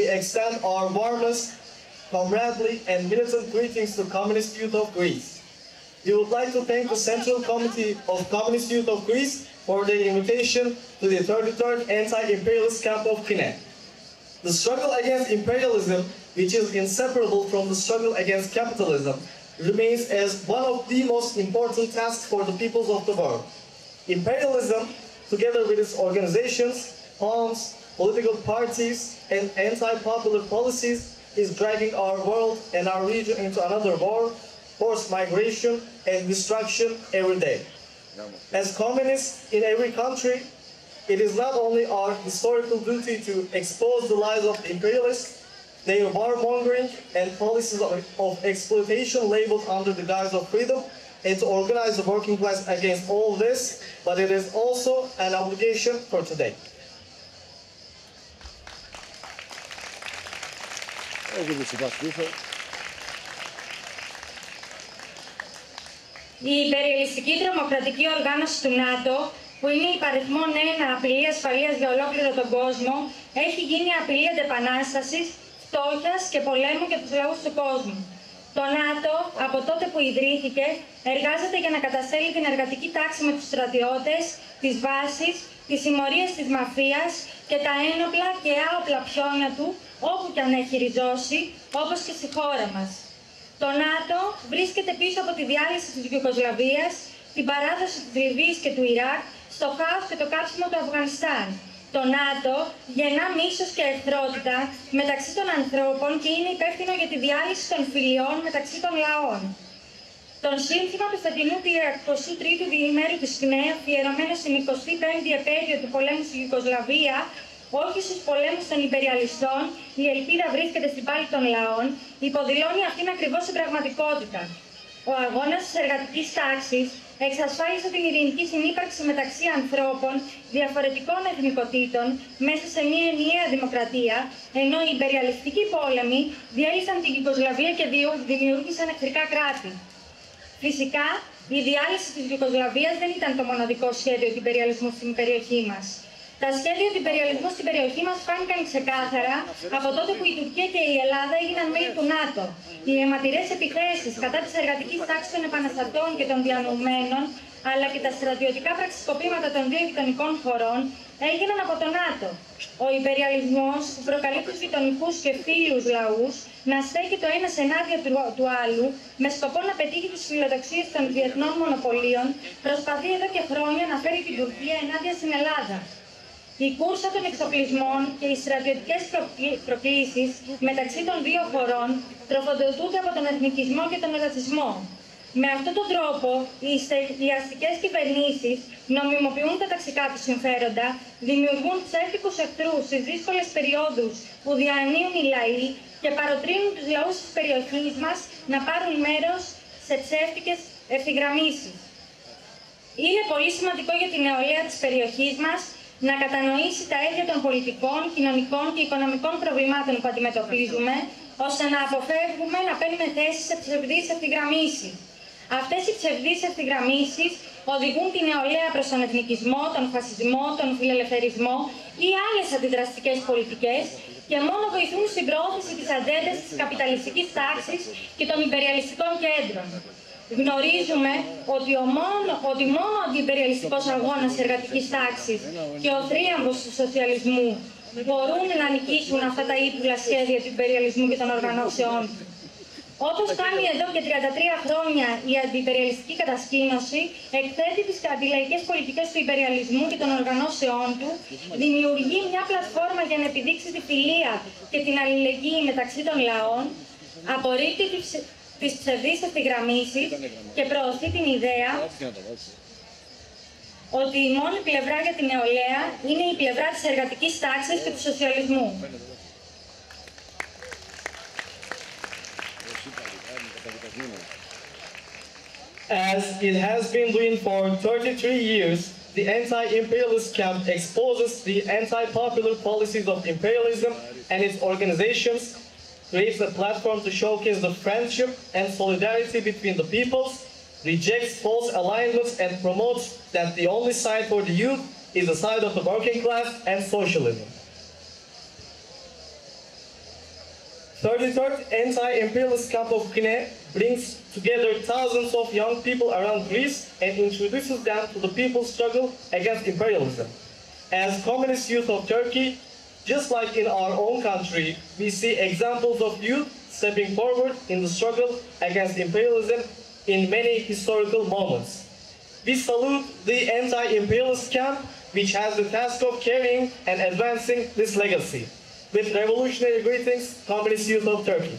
we extend our warmest, comradely, and militant greetings to Communist Youth of Greece. We would like to thank the Central Committee of Communist Youth of Greece for their invitation to the 33rd Anti-Imperialist Camp of Kine. The struggle against imperialism, which is inseparable from the struggle against capitalism, remains as one of the most important tasks for the peoples of the world. Imperialism, together with its organizations, arms, political parties, and anti-popular policies, is dragging our world and our region into another war, forced migration, and destruction every day. As communists in every country, it is not only our historical duty to expose the lies of imperialists, their warmongering and policies of, of exploitation labeled under the guise of freedom, and to organize the working class against all this, but it is also an obligation for today. Εγώ δεν συμπαθήσω. Η υπεριαλιστική τρομοκρατική οργάνωση του ΝΑΤΟ, που είναι η παριθμόν ένα απειλή ασφαλείας για ολόκληρο τον κόσμο, έχει γίνει απειλή αντεπανάστασης, φτώχειας και πολέμου για τους λαούς του κόσμου. Το ΝΑΤΟ, από τότε που ιδρύθηκε, εργάζεται για να καταστέλει την εργατική τάξη με τους στρατιώτες, τις βάσεις, τις συμμορίες της μαφίας και τα ένοπλα και άοπλα πιόνια του, όπου και αν έχει ριζώσει, όπως και στη χώρα μας. Το ΝΑΤΟ βρίσκεται πίσω από τη διάλυση της Ιουγκοσλαβίας, την παράδοση της Λιβύης και του Ιράκ, στο χάος και το κάψιμο του Αφγανιστάν. Το ΝΑΤΟ γεννά μίσος και εχθρότητα μεταξύ των ανθρώπων και είναι υπεύθυνο για τη διάλυση των φιλιών μεταξύ των λαών. Τον σύνθημα του φετινού 23ου διημέρου της ΚΝΕ, αφιερωμένο στην 25η επέτειο του πολέμου στη Ιουγκοσλαβία, όχι στου πολέμου των υπεριαλιστών, η ελπίδα βρίσκεται στην πάλη των λαών, υποδηλώνει αυτήν ακριβώς την πραγματικότητα. Ο αγώνας της εργατικής τάξης εξασφάλισε την ειρηνική συνύπαρξη μεταξύ ανθρώπων διαφορετικών εθνικοτήτων μέσα σε μια ενιαία δημοκρατία, ενώ οι υπεριαλιστικοί πόλεμοι διέλυσαν την Ιουγκοσλαβία και δημιούργησαν εχθρικά κράτη. Φυσικά, η διάλυση της Ιουγκοσλαβίας δεν ήταν το μοναδικό σχέδιο του υπεριαλισμού στην περιοχή μας. Τα σχέδια του υπεριαλισμού στην περιοχή μας φάνηκαν ξεκάθαρα από τότε που η Τουρκία και η Ελλάδα έγιναν μέλη του ΝΑΤΟ. Οι αιματηρές επιθέσεις κατά της εργατικής τάξης των επαναστατών και των διανοουμένων, αλλά και τα στρατιωτικά πραξικοπήματα των δύο γειτονικών χωρών έγιναν από το ΝΑΤΟ. Ο υπεριαλισμός που προκαλεί τους γειτονικούς και φίλους λαούς να στέκει το ένα ενάντια του, του άλλου με σκοπό να πετύχει τις φιλοδοξίες των διεθνών μονοπωλίων, προσπαθεί εδώ και χρόνια να φέρει την Τουρκία ενάντια στην Ελλάδα. Η κούρσα των εξοπλισμών και οι στρατιωτικές προκλήσεις μεταξύ των δύο χωρών τροφοδοτούνται από τον εθνικισμό και τον ρατσισμό. Με αυτόν τον τρόπο, οι αστικέ κυβερνήσεις νομιμοποιούν τα ταξικά τους συμφέροντα, δημιουργούν ψεύτικους εχθρούς στις δύσκολες περιόδους που διανύουν οι λαοί και παροτρύνουν τους λαούς της περιοχής μας να πάρουν μέρος σε ψεύτικες ευθυγραμμίσεις. Είναι πολύ σημαντικό για την νεολαία της περιοχής μας να κατανοήσει τα αίτια των πολιτικών, κοινωνικών και οικονομικών προβλημάτων που αντιμετωπίζουμε, ώστε να αποφεύγουμε να παίρνουμε θέση σε ψευδείς ευθυγραμμίσεις. Αυτές οι ψευδείς ευθυγραμμίσεις οδηγούν την νεολαία προς τον εθνικισμό, τον φασισμό, τον φιλελευθερισμό ή άλλες αντιδραστικές πολιτικές και μόνο βοηθούν στην πρόθεση της ατζέντας της καπιταλιστικής τάξης και των υπεριαλιστικών κέντρων γνωρίζουμε ότι, ο μόνο, ότι μόνο ο αντιπεριαλιστικός αγώνας εργατικής τάξης και ο θρίαμβος του σοσιαλισμού μπορούν να νικήσουν αυτά τα ύπουλα σχέδια του υπεριαλισμού και των οργανώσεών του. Όπως κάνει εδώ και 33 χρόνια η αντιπεριαλιστική κατασκήνωση, εκθέτει τις αντιλαϊκέ πολιτικές του υπεριαλισμού και των οργανώσεών του, δημιουργεί μια πλατφόρμα για να επιδείξει τη φιλία και την αλληλεγγύη μεταξύ των λαών, απορρίπτει τις ψευδείς ευθυγραμμίσεις και προωθεί την ιδέα ότι η μόνη πλευρά για την νεολαία είναι η πλευρά της εργατικής τάξης και του σοσιαλισμού. As it has been doing for 33 years, the anti-imperialist camp exposes the anti-popular policies of imperialism and its organizations creates a platform to showcase the friendship and solidarity between the peoples, rejects false alignments, and promotes that the only side for the youth is the side of the working class and socialism. 33rd Anti-Imperialist Camp of Kine brings together thousands of young people around Greece and introduces them to the people's struggle against imperialism. As Communist Youth of Turkey, just like in our own country, we see examples of youth stepping forward in the struggle against imperialism in many historical moments. We salute the anti-imperialist camp, which has the task of carrying and advancing this legacy. With revolutionary greetings, Communist Youth of Turkey.